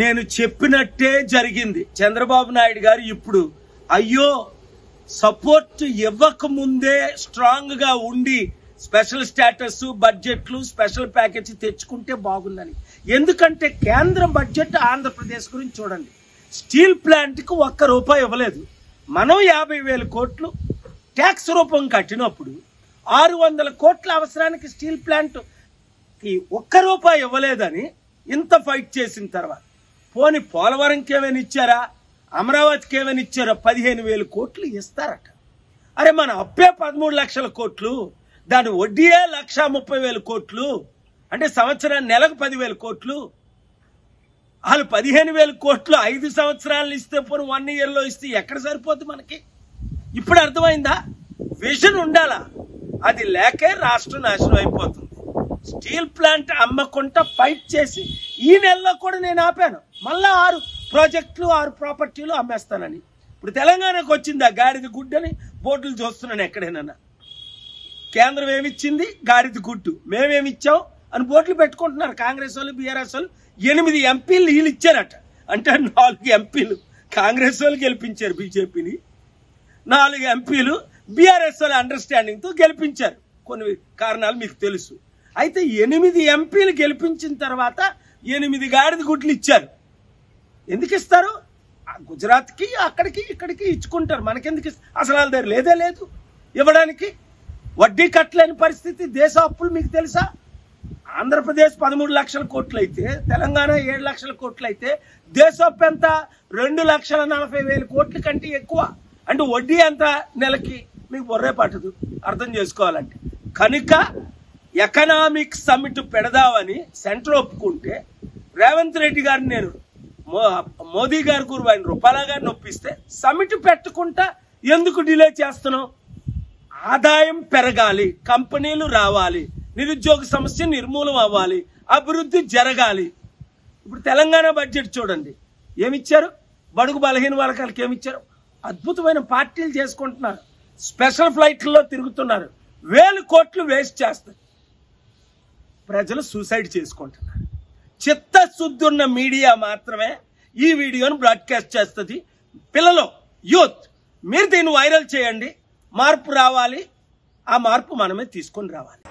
నేను చెప్పినట్టే జరిగింది. చంద్రబాబు నాయుడు గారు ఇప్పుడు అయ్యో సపోర్ట్ ఇవ్వక ముందే స్ట్రాంగ్గా ఉండి స్పెషల్ స్టేటస్ బడ్జెట్లు స్పెషల్ ప్యాకేజ్ తెచ్చుకుంటే బాగుందని. ఎందుకంటే కేంద్ర బడ్జెట్ ఆంధ్రప్రదేశ్ గురించి చూడండి. స్టీల్ ప్లాంట్కి ఒక్క రూపాయి ఇవ్వలేదు. మనం యాభై వేల కోట్లు ట్యాక్స్ రూపం కట్టినప్పుడు ఆరు వందల కోట్ల అవసరానికి స్టీల్ ప్లాంట్ ఒక్క రూపాయి ఇవ్వలేదని ఇంత ఫైట్ చేసిన తర్వాత. పోని పోలవరంకి ఏమైనా ఇచ్చారా? అమరావతికి ఏమైనా ఇచ్చారా? పదిహేను వేలు కోట్లు ఇస్తారట. అరే మన అప్పే పదమూడు లక్షల కోట్లు దాని వడ్డీయే లక్ష ముప్పై వేల కోట్లు అంటే సంవత్సరాన్ని నెలకు పదివేల కోట్లు. వాళ్ళు పదిహేను వేల కోట్లు ఐదు సంవత్సరాలు ఇస్తే పోనీ వన్ ఇయర్లో ఇస్తే ఎక్కడ సరిపోద్ది మనకి? ఇప్పుడు అర్థమైందా? విజన్ ఉండాలా? అది లేకే రాష్ట్రం నాశనం అయిపోతుంది. స్టీల్ ప్లాంట్ అమ్మకుండా ఫైట్ చేసి ఈ నెలలో కూడా నేను ఆపాను. మళ్ళా ఆరు ప్రాజెక్టులు ఆరు ప్రాపర్టీలు అమ్మేస్తానని. ఇప్పుడు తెలంగాణకు వచ్చింది ఆ గాడిద గుడ్డని బోర్డులు చూస్తున్నాను ఎక్కడైనా. కేంద్రం ఏమిచ్చింది? గాడిద గుడ్డు. మేమేమిచ్చాం? అని బోర్డులు పెట్టుకుంటున్నారు. కాంగ్రెస్ వాళ్ళు బీఆర్ఎస్ వాళ్ళు. ఎనిమిది ఎంపీలు వీళ్ళు ఇచ్చారట. అంటే నాలుగు ఎంపీలు. కాంగ్రెస్ వాళ్ళు గెలిపించారు బీజేపీని. నాలుగు ఎంపీలు బీఆర్ఎస్ వాళ్ళ అండర్స్టాండింగ్తో గెలిపించారు. కొన్ని కారణాలు మీకు తెలుసు. అయితే ఎనిమిది ఎంపీలు గెలిపించిన తర్వాత ఎనిమిది గాడిద గుడ్లు ఇచ్చారు. ఎందుకు ఇస్తారు? ఆ గుజరాత్కి అక్కడికి ఇక్కడికి ఇచ్చుకుంటారు. మనకెందుకు అసలు వాళ్ళ దగ్గర లేదే లేదు. ఇవ్వడానికి వడ్డీ కట్టలేని పరిస్థితి దేశ అప్పులు మీకు తెలుసా? ఆంధ్రప్రదేశ్ పదమూడు లక్షల కోట్లు అయితే తెలంగాణ ఏడు లక్షల కోట్లు అయితే దేశ అప్పు ఎంత? రెండు లక్షల నలభై వేల కోట్ల కంటే ఎక్కువ. అంటే వడ్డీ ఎంత నెలకి? మీకు బొర్రే పట్టదు. అర్థం చేసుకోవాలంటే. కనుక ఎకనామిక్ సమ్మిట్ పెడదామని సెంటర్ ఒప్పుకుంటే రేవంత్ రెడ్డి గారిని నేను మో- మోదీ గారి గురు ఆయన రూపాలా గారిని ఒప్పిస్తే సమ్మిట్ పెట్టకుండా ఎందుకు డిలే చేస్తున్నావు? ఆదాయం పెరగాలి కంపెనీలు రావాలి నిరుద్యోగ సమస్య నిర్మూలం అవ్వాలి అభివృద్ధి జరగాలి. ఇప్పుడు తెలంగాణ బడ్జెట్ చూడండి. ఏమిచ్చారు? బడుగు బలహీన వర్గాలకు ఏమిచ్చారు? అద్భుతమైన పార్టీలు చేసుకుంటున్నారు. స్పెషల్ ఫ్లైట్లలో తిరుగుతున్నారు. వేలు కోట్లు వేస్ట్ చేస్తారు ప్రజలు సూసైడ్ చేసుకుంటున్నారు. చిత్తశుద్ధి ఉన్న మీడియా మాత్రమే ఈ వీడియోను బ్రాడ్కాస్ట్ చేస్తుంది. పిల్లలు యూత్ మీరు దీన్ని వైరల్ చేయండి. మార్పు రావాలి. ఆ మార్పు మనమే తీసుకొని రావాలి.